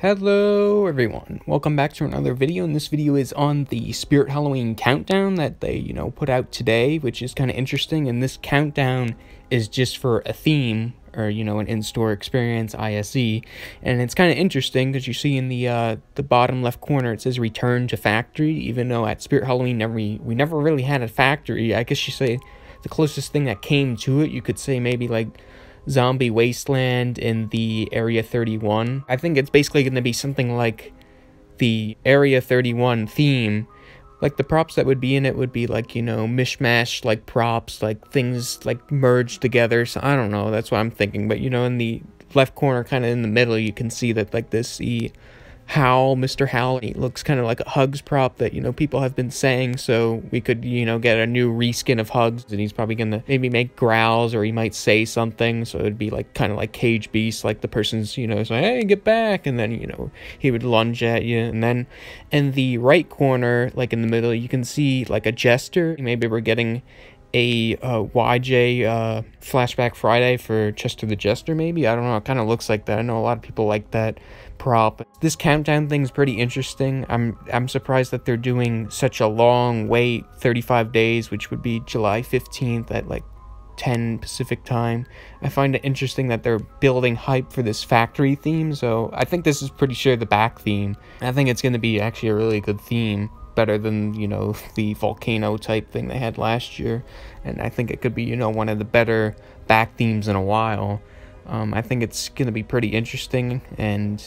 Hello everyone, welcome back to another video, and this video is on the Spirit Halloween countdown that they, you know, put out today, which is kind of interesting, and this countdown is just for a theme, or, you know, an in-store experience, ISE, and it's kind of interesting, because you see in the, uh, the bottom left corner, it says return to factory, even though at Spirit Halloween, never, we never really had a factory, I guess you say the closest thing that came to it, you could say maybe like zombie wasteland in the Area 31. I think it's basically going to be something like the Area 31 theme. Like the props that would be in it would be like, you know, mishmash like props, like things like merged together. So I don't know, that's what I'm thinking. But you know, in the left corner, kind of in the middle, you can see that like this the Howl, Mr. Howl. He looks kind of like a Hugs prop that, you know, people have been saying, so we could, you know, get a new reskin of Hugs, and he's probably gonna maybe make growls, or he might say something, so it'd be like kind of like Cage Beast, like the person's, you know, saying, hey, get back, and then, you know, he would lunge at you, and then in the right corner, like in the middle, you can see like a jester. Maybe we're getting a uh, YJ uh, Flashback Friday for Chester the Jester, maybe? I don't know. It kind of looks like that. I know a lot of people like that prop. This countdown thing's pretty interesting. I'm I'm surprised that they're doing such a long wait, 35 days, which would be July 15th at like 10 Pacific time. I find it interesting that they're building hype for this factory theme, so I think this is pretty sure the back theme. I think it's going to be actually a really good theme better than you know the volcano type thing they had last year. And i think it could be you know one of the better back themes in a while. Um, i think it's going to be pretty interesting and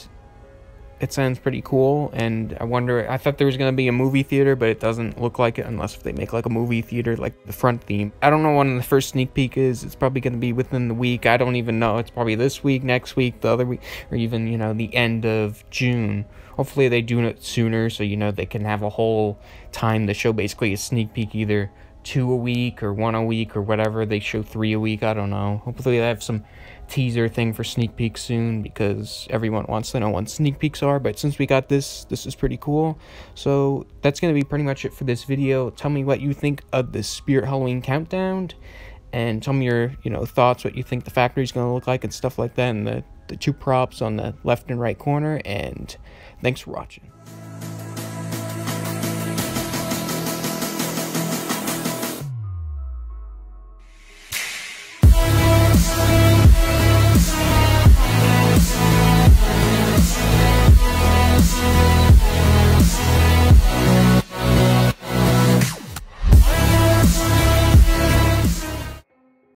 it sounds pretty cool and i wonder i thought there was going to be a movie theater but it doesn't look like it unless they make like a movie theater like the front theme. I don't know when the first sneak peek is. It's probably going to be within the week. I don't even know. It's probably this week next week the other week or even you know the end of june. Hopefully they do it sooner so you know they can have a whole time to show basically a sneak peek either two a week or one a week or whatever. They show three a week. I don't know. Hopefully they have some teaser thing for sneak peeks soon because everyone wants to know when sneak peeks are. But since we got this, this is pretty cool. So that's going to be pretty much it for this video. Tell me what you think of the Spirit Halloween Countdown. And tell me your, you know, thoughts, what you think the factory is going to look like and stuff like that. And the, the two props on the left and right corner. And thanks for watching.